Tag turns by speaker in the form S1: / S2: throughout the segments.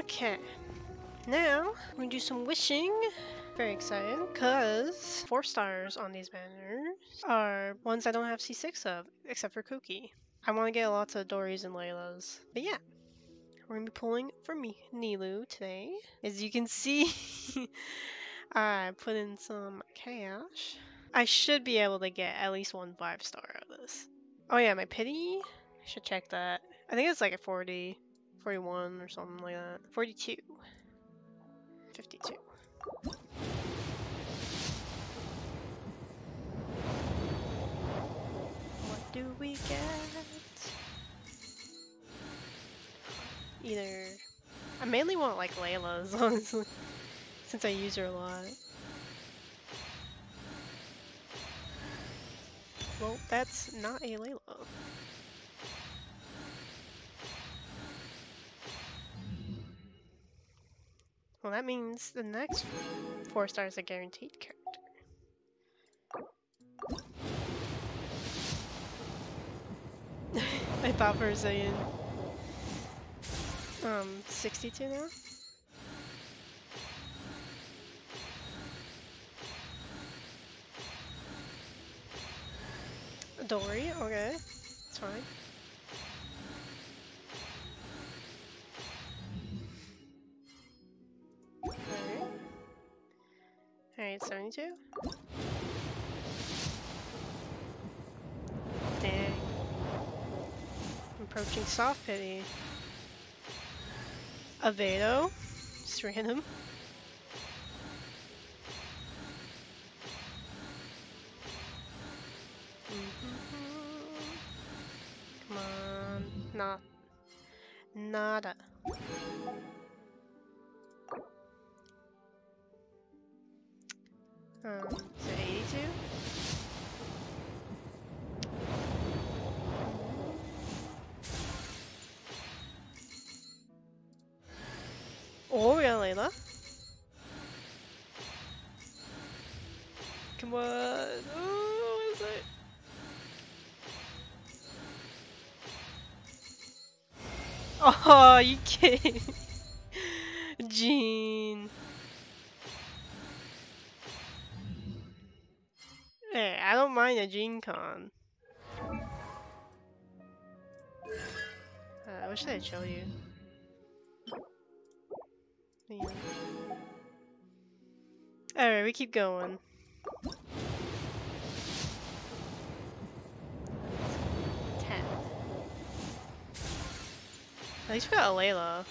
S1: Okay. Now, we're gonna do some wishing. Very excited, because four stars on these banners are ones I don't have C6 of, except for Kuki. I want to get lots of Dories and Laylas. But yeah, we're gonna be pulling for me Nilou today. As you can see, I put in some cash. I should be able to get at least one five star out of this. Oh yeah, my pity. I should check that. I think it's like a 40, 41 or something like that. 42. 52. What do we get? Either... I mainly want like Layla's, honestly, since I use her a lot. Well, that's not a Layla. Well, that means the next four stars are guaranteed character. I thought for a second. Um, 62 now? Dory, okay. It's fine. 72? Dang. Approaching soft pity. Avedo. Just random. Mm-hmm. Come on. Not. Nada. Um, is it 82? Oh, yeah, Layla. Come on. Oh, what is it? Oh, you kidding? Jean. Hey, I don't mind a Jean Con. Uh, I wish I'd show you. Yeah. Alright, we keep going. Ten. At least we got a Layla.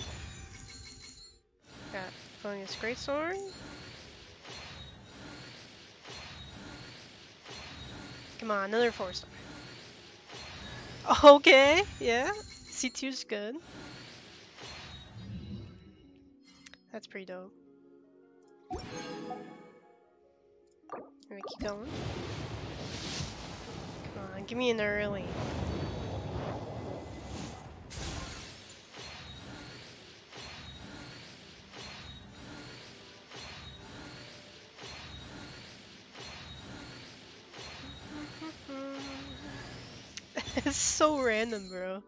S1: Got Favonius Greatsword. Come on, another four star. Okay, yeah. C2 is good. That's pretty dope. Alright, keep going. Come on, give me an early. it's so random, bro.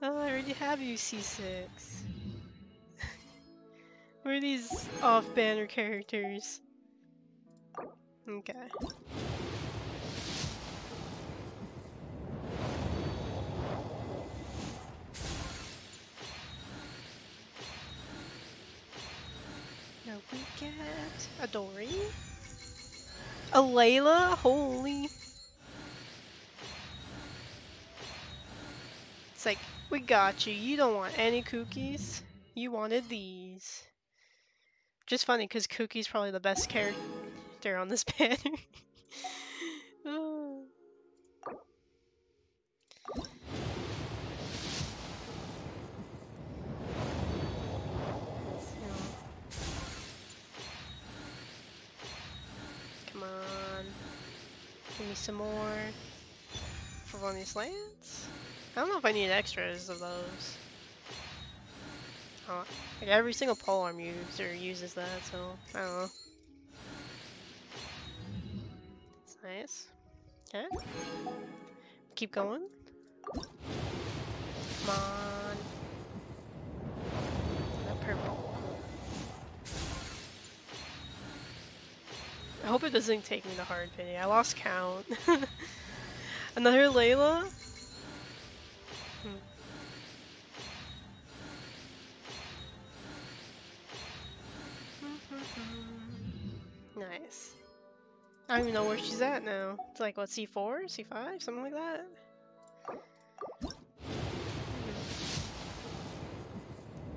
S1: Oh, I already have you C6. Where are these off-banner characters? Okay. Now we get a Dory. A Layla? Holy. Like, we got you. You don't want any Kukis. You wanted these. Just funny because Kuki's probably the best character on this banner. Come on. Give me some more. For one of these lands? I don't know if I need extras of those. Oh, like every single polearm user uses that, so I don't know. It's nice. Okay. Keep going. Come on. The purple. I hope it doesn't take me to hard pity. I lost count. Another Layla? I don't even know where she's at now. It's like, what, C4? C5? Something like that?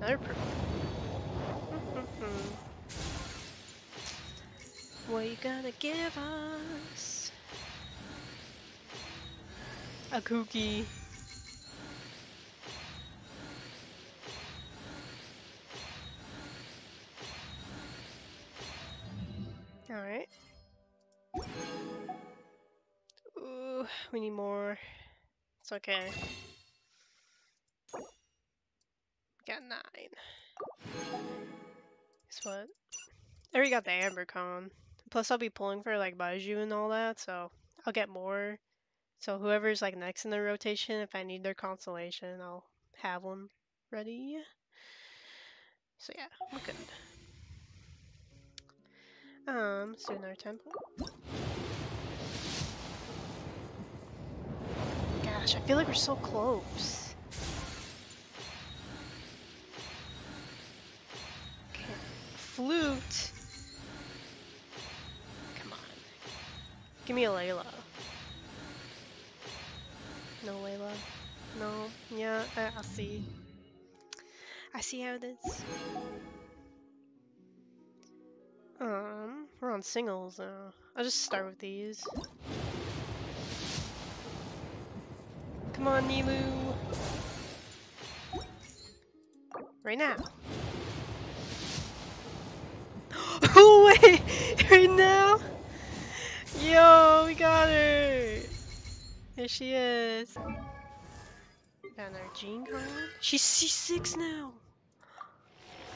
S1: Another what you gonna give us? A Kuki. We need more. It's okay. Got nine. Guess what? I already got the amber cone. Plus I'll be pulling for like Baizhu and all that, so I'll get more. So whoever's like next in the rotation, if I need their constellation, I'll have one ready. So yeah, we're good. Um, let's temple. Gosh, I feel like we're so close. Okay. Flute. Come on. Give me a Layla. No Layla. No. Yeah, I, I see. I see how it is. Um, we're on singles now. I'll just start with these. Come on, Nilou! Right now! oh wait! Right now? Yo, we got her! There she is. Got our Jean card. She's C6 now!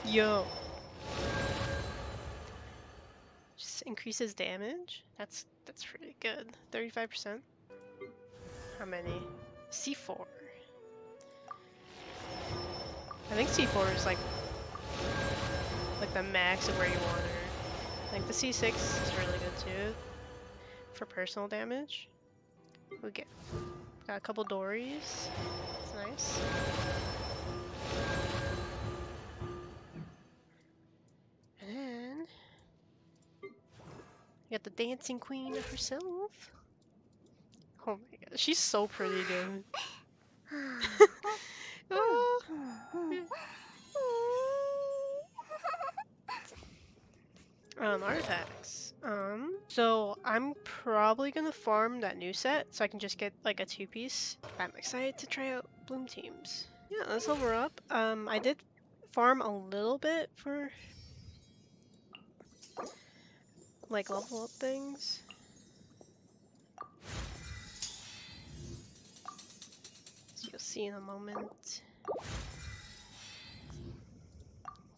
S1: Yo. Just increases damage? That's that's pretty good. 35%. How many? C4. I think C4 is like like the max of where you want her. Like the C6 is really good too for personal damage. We get got a couple dories. It's nice. And then you got the dancing queen of herself. Oh my god, she's so pretty, dude. Um, artifacts. Um, so I'm probably gonna farm that new set so I can just get like a two-piece. I'm excited to try out Bloom teams. Yeah, let's level up. Um, I did farm a little bit for like level up things. See in a moment.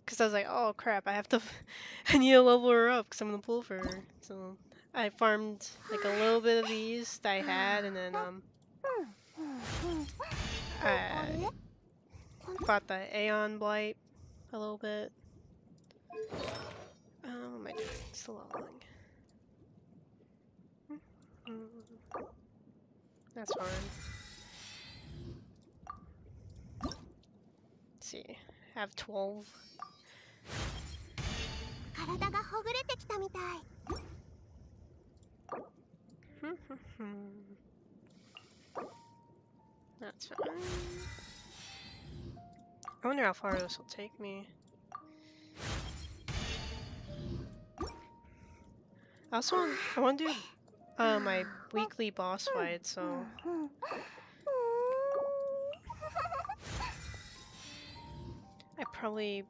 S1: Because I was like, oh crap, I have to, I need to level her up because I'm going to pull for her. So I farmed like a little bit of these that I had and then um, I bought the Aeonblight a little bit. Um, what am I doing? Still leveling. That's fine. see, I have 12.
S2: 体がほぐれてきたみたい
S1: That's fine. I wonder how far this will take me. I also want, I want to do uh, my weekly boss fight, so I probably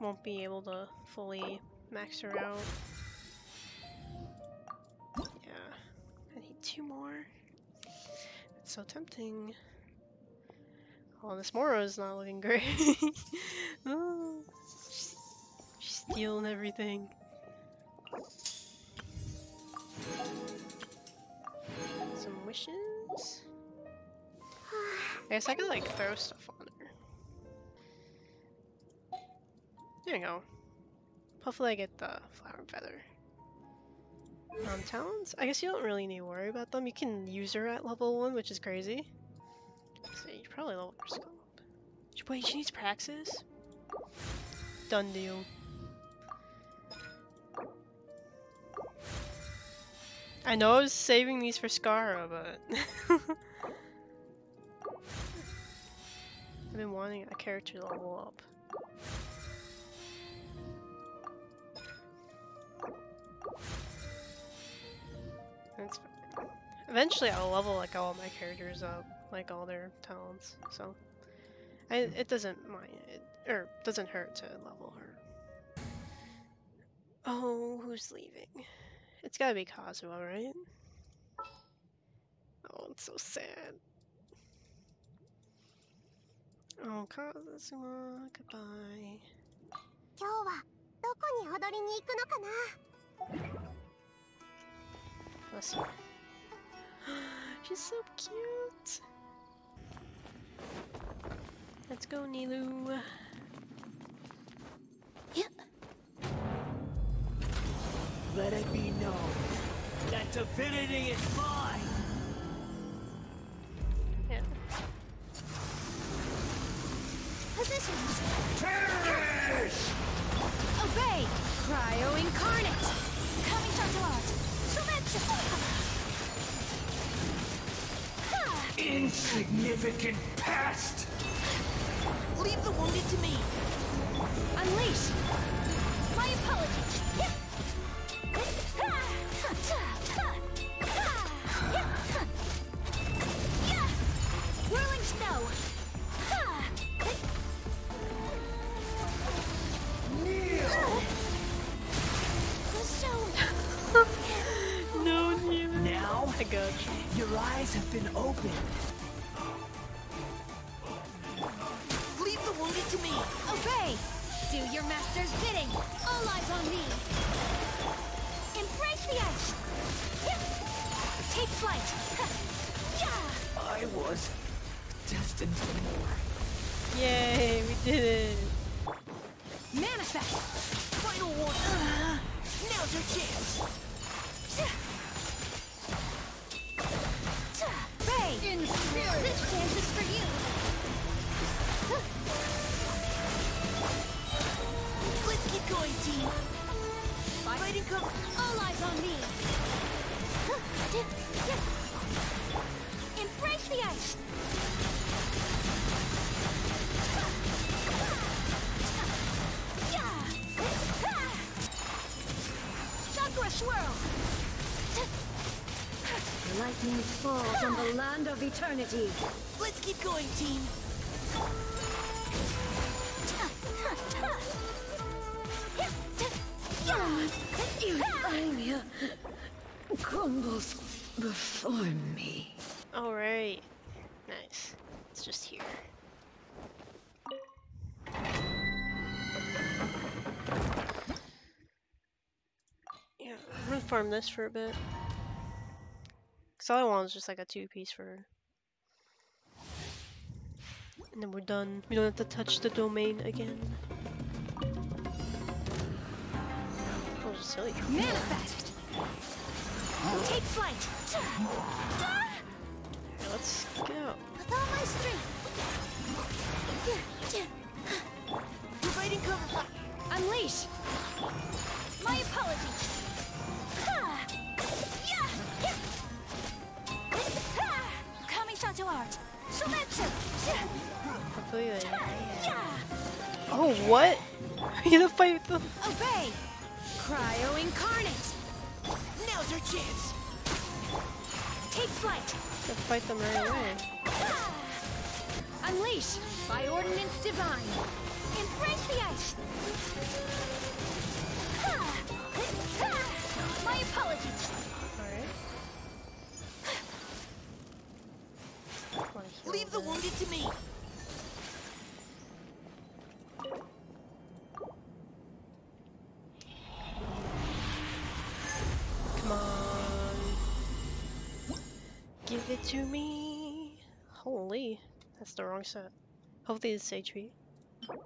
S1: won't be able to fully max her out. Yeah, I need two more. It's so tempting. Oh, this Mora is not looking great. oh, she's, stealing everything. Some wishes? I guess I could like throw stuff on There you go. Hopefully I get the flower and feather. Um, talents? I guess you don't really need to worry about them. You can use her at level 1, which is crazy. So you probably level her scope. Wait, she needs praxis? Done deal. I know I was saving these for Scara, but... I've been wanting a character to level up. Eventually I'll level like all my characters up, like all their talents, so. I, it doesn't mind, it, or doesn't hurt to level her. Oh, who's leaving? It's gotta be Cosmo, right? Oh, it's so sad. Oh, Kazuha, goodbye. Let's see. She's so cute. Let's go, Nilou.
S3: Let it be known that divinity is mine!
S1: Yeah.
S2: Positions
S3: Perish!
S2: Obey Cryo Incarnate Coming to art
S3: Insignificant pest!
S4: Leave the wounded to me.
S2: Unleash
S3: was destined for more.
S1: Yay, we did it.
S2: Manifest!
S4: Final one. Uh-huh. Now's your chance.
S2: Ray! In spirit! This chance is for you!
S4: Let's keep going, team. Fighting cover.
S2: All eyes on me! Chakra swirl!
S5: Lightning falls on the land of eternity.
S4: Let's keep going, team.
S5: Euphemia crumbles before me.
S1: Alright. Nice. It's just here. Yeah, I'm gonna farm this for a bit. Cause all I want is just like a two piece for. And then we're done. We don't have to touch the domain again. That was silly.
S2: Manifest! Take flight!
S1: Let's go.
S2: With all my strength!
S4: Providing cover.
S2: Unleash! My apologies! Coming to art! Shumetsu!
S1: Hopefully they. Oh, what? Are you gonna fight with them?
S2: Obey! Cryo Incarnate!
S4: Now's your chance.
S2: Take flight!
S1: To fight them right away.
S2: Unleash! By Ordinance Divine! Embrace the ice! My apologies!
S1: Alright.
S4: Leave the wounded to me.
S1: to me. Holy, that's the wrong set. Hopefully it's HP. tree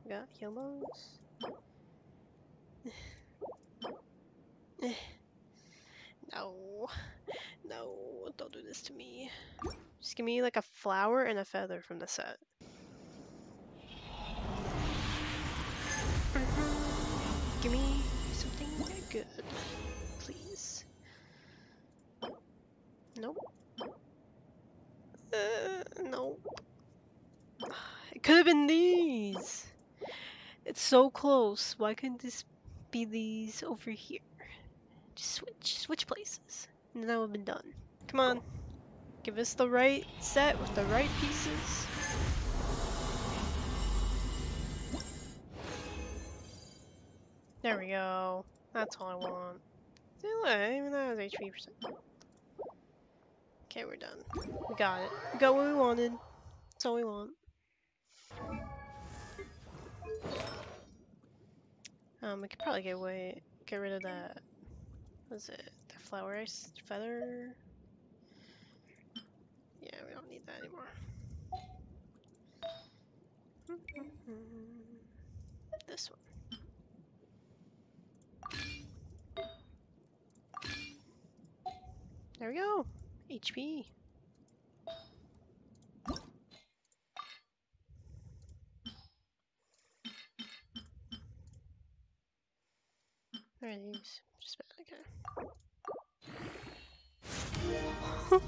S1: got yellows. no. No, don't do this to me. Just give me like a flower and a feather from the set. give me something good, please. Nope. Uh, nope. It could have been these. It's so close. Why couldn't this be these over here? Just switch, switch places, and then that would have been done. Come on, give us the right set with the right pieces. There we go. That's all I want. See, look, even that was HP percent. Okay, we're done. We got it. We got what we wanted. That's all we want. Um, we could probably get away, get rid of that. Was it the flower ice feather? Yeah, we don't need that anymore. This one. There we go. HP. Where are these? Just okay.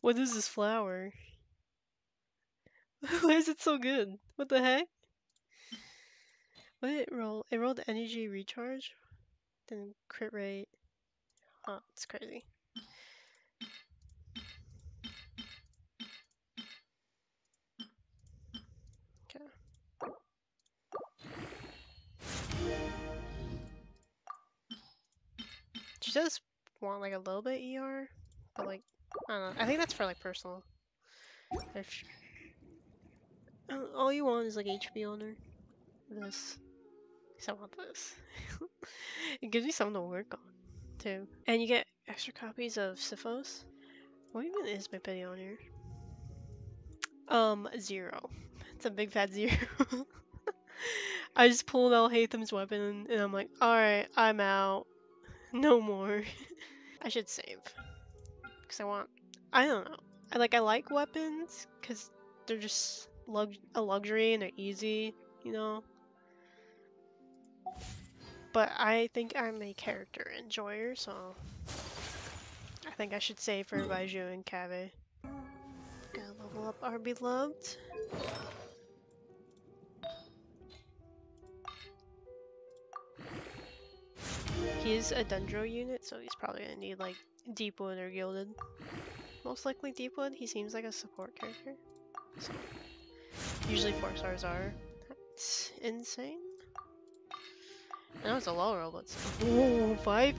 S1: what is this flower? Why is it so good? What the heck? What did it roll? It rolled energy recharge, then crit rate. Oh, it's crazy. Does want like a little bit ER, but like I don't know. I think that's for like personal. If uh, all you want is like HP on her. This. I want this. it gives me something to work on too. And you get extra copies of Xiphos. What even is my pity on here? Um, zero. It's a big fat zero. I just pulled Alhaitham's weapon and I'm like, alright, I'm out. No more. I should save. Because I want. I don't know. I like I like weapons because they're just lug a luxury and they're easy, you know. But I think I'm a character enjoyer, so I think I should save for Baizhu and Kaveh. Gotta level up our beloved. He is a Dendro unit, so he's probably gonna need like Deepwood or Gilded. Most likely Deepwood, he seems like a support character. So usually four stars are. That's insane. I know it's a low roll, but Ooh, five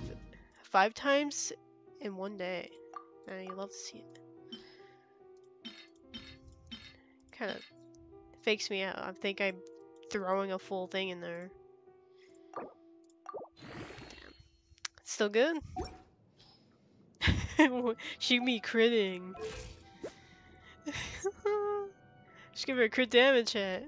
S1: five times in one day. And you love to see it. Kinda fakes me out. I think I'm throwing a full thing in there. Still good. Shoot me critting. Just give her a crit damage hit.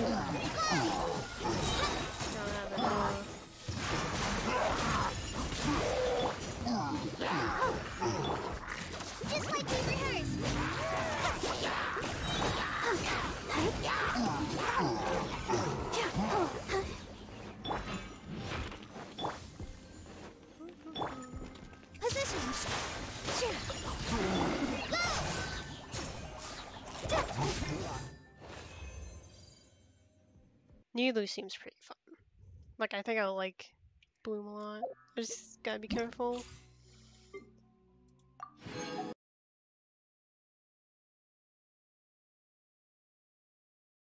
S2: Just like we rehearsed.
S1: Nilou seems pretty fun. Like, I think I'll like Bloom a lot. I just gotta be careful.